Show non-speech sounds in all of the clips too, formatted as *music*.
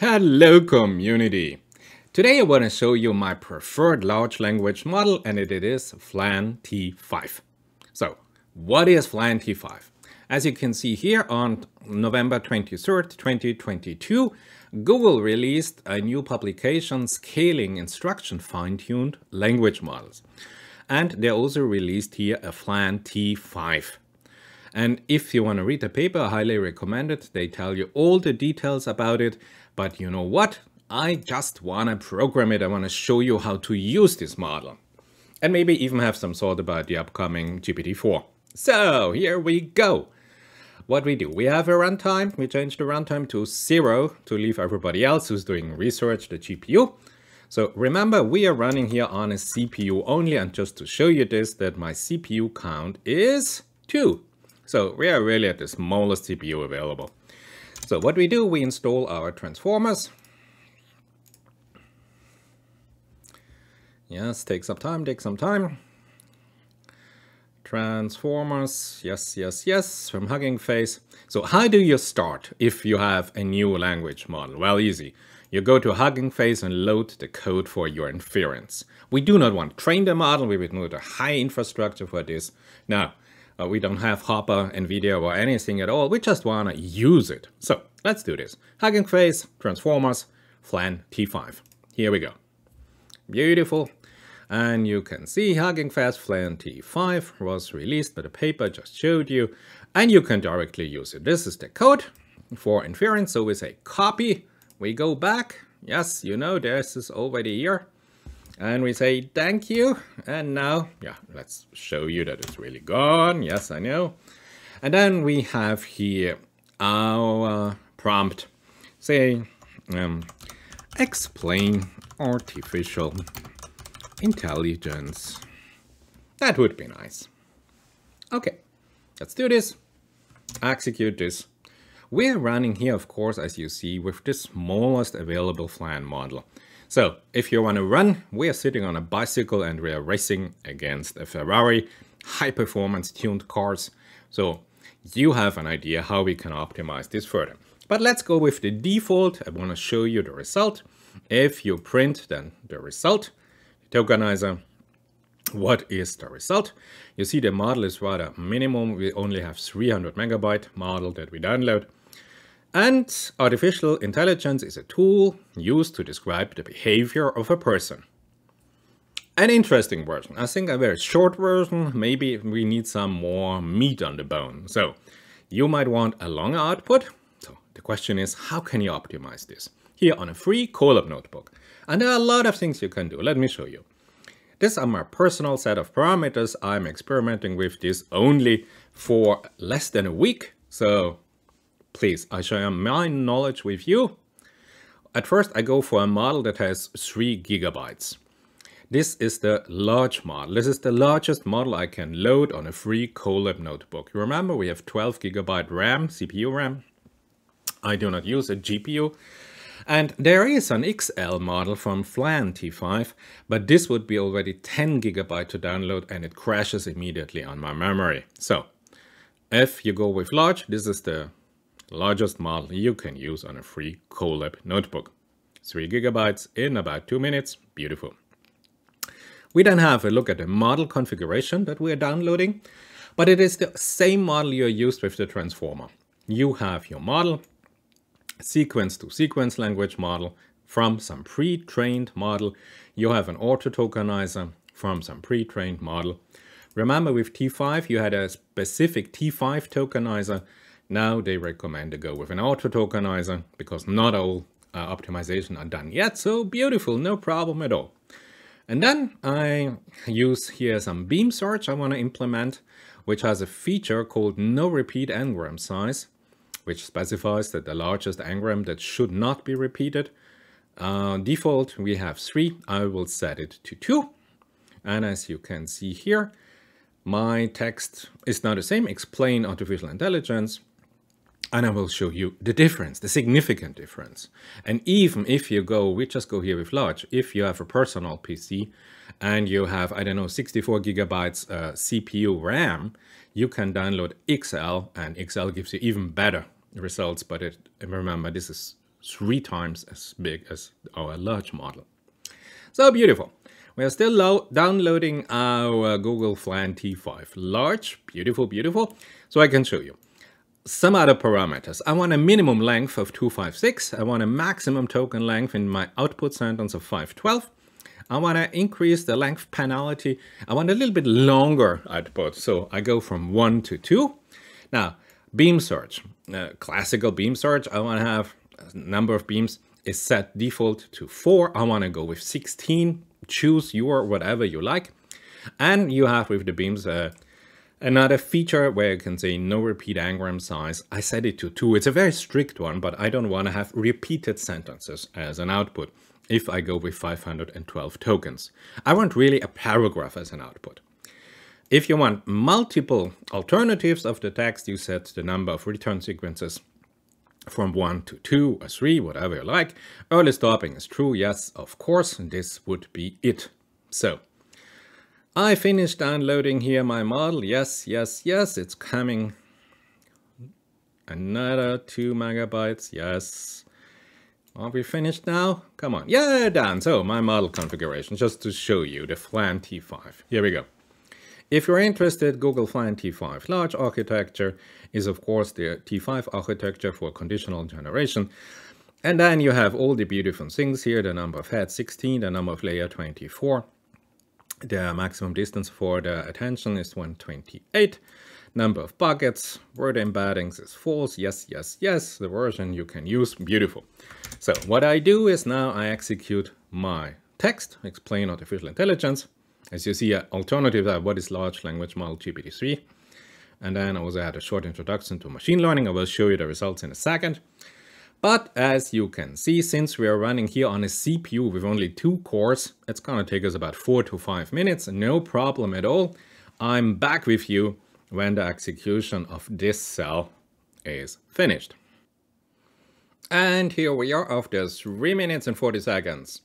Hello community! Today I want to show you my preferred large language model and it is FLAN T5. So what is FLAN T5? As you can see here on November 23rd, 2022, Google released a new publication scaling instruction fine-tuned language models. And they also released here a FLAN T5. And if you want to read the paper, I highly recommend it. They tell you all the details about it. But you know what? I just want to program it. I want to show you how to use this model. And maybe even have some thought about the upcoming GPT-4. So here we go. What we do, we have a runtime. We change the runtime to zero to leave everybody else who's doing research, the GPU. So remember, we are running here on a CPU only. And just to show you this, that my CPU count is two. So we are really at the smallest CPU available. So what we do, we install our transformers. Yes, take some time, take some time. Transformers, yes, yes, yes, from Hugging Face. So how do you start if you have a new language model? Well, easy. You go to Hugging Face and load the code for your inference. We do not want to train the model, we would need a high infrastructure for this. Now, uh, we don't have Hopper, NVIDIA or anything at all. We just want to use it. So let's do this. Hugging Face, Transformers, Flan T5. Here we go. Beautiful. And you can see Hugging Face Flan T5 was released by the paper I just showed you. And you can directly use it. This is the code for inference. So we say copy. We go back. Yes, you know, this is already here. And we say thank you. And now, yeah, let's show you that it's really gone. Yes, I know. And then we have here our prompt saying, um, explain artificial intelligence. That would be nice. Okay, let's do this. Execute this. We're running here, of course, as you see, with the smallest available FLAN model. So if you want to run, we are sitting on a bicycle and we are racing against a Ferrari, high performance tuned cars. So you have an idea how we can optimize this further. But let's go with the default. I want to show you the result. If you print then the result, tokenizer, what is the result? You see the model is rather minimum. We only have 300 megabyte model that we download. And artificial intelligence is a tool used to describe the behavior of a person. An interesting version. I think a very short version. Maybe we need some more meat on the bone. So you might want a longer output. So the question is, how can you optimize this? Here on a free Colab notebook. And there are a lot of things you can do. Let me show you. This are my personal set of parameters. I'm experimenting with this only for less than a week. So please, I share my knowledge with you. At first, I go for a model that has 3 gigabytes. This is the large model. This is the largest model I can load on a free Colab notebook. You remember we have 12 gigabyte RAM, CPU RAM. I do not use a GPU. And there is an XL model from Flan T5, but this would be already 10 gigabyte to download and it crashes immediately on my memory. So if you go with large, this is the largest model you can use on a free Colab notebook. 3 gigabytes in about 2 minutes, beautiful. We then have a look at the model configuration that we are downloading, but it is the same model you used with the transformer. You have your model, sequence to sequence language model from some pre-trained model. You have an auto tokenizer from some pre-trained model. Remember with T5 you had a specific T5 tokenizer now they recommend to go with an auto tokenizer because not all uh, optimization are done yet. So beautiful, no problem at all. And then I use here some beam search I want to implement, which has a feature called no repeat n-gram size, which specifies that the largest n-gram that should not be repeated. Uh, default, we have three. I will set it to two. And as you can see here, my text is now the same, explain artificial intelligence, and I will show you the difference, the significant difference. And even if you go, we just go here with large, if you have a personal PC and you have, I don't know, 64 gigabytes uh, CPU RAM, you can download XL and XL gives you even better results. But it, remember, this is three times as big as our large model. So beautiful. We are still downloading our Google Flan T5 large, beautiful, beautiful. So I can show you some other parameters. I want a minimum length of 256. I want a maximum token length in my output sentence of 512. I want to increase the length penalty. I want a little bit longer output. So I go from 1 to 2. Now, beam search. Uh, classical beam search, I want to have a number of beams is set default to 4. I want to go with 16. Choose your whatever you like. And you have with the beams uh, another feature where you can say no repeat n-gram size. I set it to 2. It's a very strict one, but I don't want to have repeated sentences as an output if I go with 512 tokens. I want really a paragraph as an output. If you want multiple alternatives of the text, you set the number of return sequences from 1 to 2 or 3, whatever you like. Early stopping is true, yes, of course, this would be it. So, I finished downloading here my model. Yes, yes, yes, it's coming. Another 2 megabytes, yes. Are we finished now? Come on. Yeah, done. So, my model configuration, just to show you the Flan T5. Here we go. If you're interested, Google Flan T5 large architecture is of course the T5 architecture for conditional generation. And then you have all the beautiful things here, the number of heads 16, the number of layer 24. The maximum distance for the attention is 128. Number of buckets, word embeddings is false. Yes, yes, yes. The version you can use, beautiful. So what I do is now I execute my text, explain artificial intelligence. As you see, alternative that what is large language model GPT-3. And then I also had a short introduction to machine learning. I will show you the results in a second. But as you can see, since we are running here on a CPU with only two cores, it's gonna take us about four to five minutes, no problem at all. I'm back with you when the execution of this cell is finished. And here we are after 3 minutes and 40 seconds.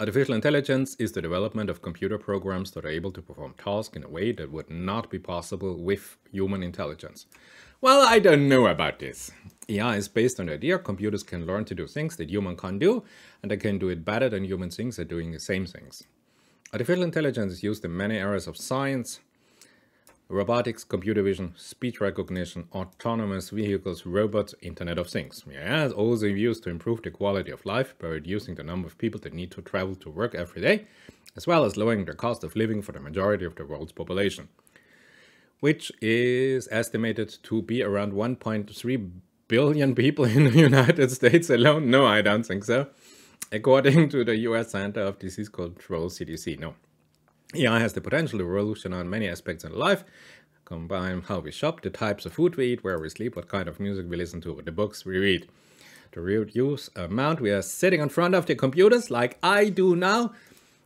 Artificial intelligence is the development of computer programs that are able to perform tasks in a way that would not be possible with human intelligence. Well, I don't know about this. AI is based on the idea computers can learn to do things that human can't do, and they can do it better than human things at doing the same things. Artificial intelligence is used in many areas of science, robotics, computer vision, speech recognition, autonomous vehicles, robots, Internet of Things. Yeah, it's also used to improve the quality of life by reducing the number of people that need to travel to work every day, as well as lowering the cost of living for the majority of the world's population, which is estimated to be around 1.3 billion people in the *laughs* United States alone. No, I don't think so. According to the US Center of Disease Control, CDC, no. AI has the potential to revolutionize many aspects in life, combine how we shop, the types of food we eat, where we sleep, what kind of music we listen to, the books we read. To reduce amount, we are sitting in front of the computers like I do now,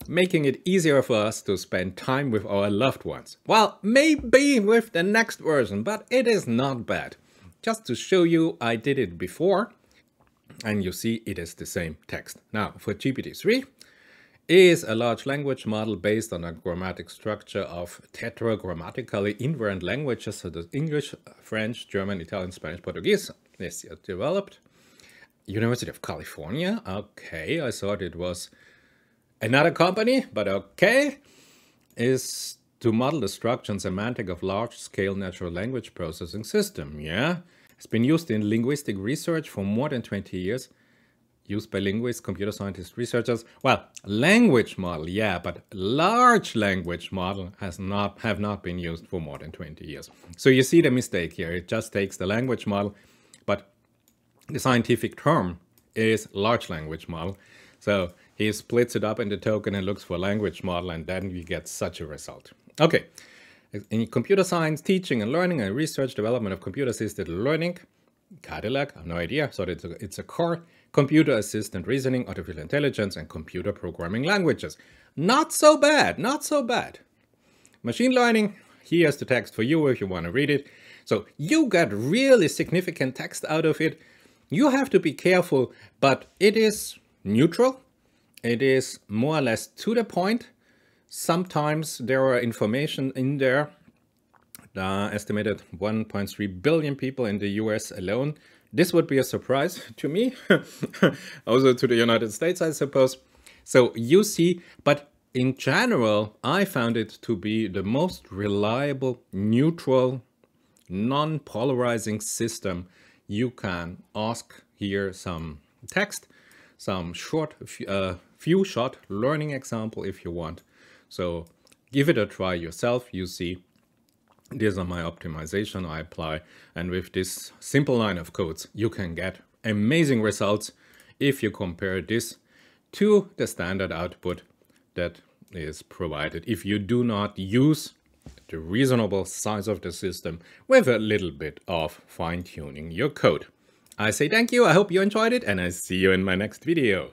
making it easier for us to spend time with our loved ones. Well, maybe with the next version, but it is not bad. Just to show you, I did it before, and you see it is the same text. Now, for GPT-3, is a large language model based on a grammatic structure of tetragrammatically invariant languages, so the English, French, German, Italian, Spanish, Portuguese. Is developed. University of California. Okay, I thought it was another company, but okay. Is to model the structure and semantic of large-scale natural language processing system. Yeah, it's been used in linguistic research for more than 20 years used by linguists, computer scientists, researchers. Well, language model, yeah, but large language model has not have not been used for more than 20 years. So you see the mistake here. It just takes the language model, but the scientific term is large language model. So he splits it up into token and looks for language model, and then we get such a result. Okay, in computer science, teaching and learning and research development of computer-assisted learning, Cadillac, I have no idea, so it's a, it's a core computer assistant reasoning, artificial intelligence, and computer programming languages. Not so bad, not so bad. Machine learning, here's the text for you if you want to read it. So you got really significant text out of it. You have to be careful, but it is neutral. It is more or less to the point. Sometimes there are information in there. Uh, estimated 1.3 billion people in the US alone This would be a surprise *laughs* to me, *laughs* also to the United States, I suppose. So you see, but in general, I found it to be the most reliable, neutral, non-polarizing system you can ask here some text, some short, uh, few shot learning example if you want. So give it a try yourself. You see, these are my optimization I apply. And with this simple line of codes, you can get amazing results if you compare this to the standard output that is provided. If you do not use the reasonable size of the system with a little bit of fine tuning your code. I say thank you, I hope you enjoyed it, and I see you in my next video.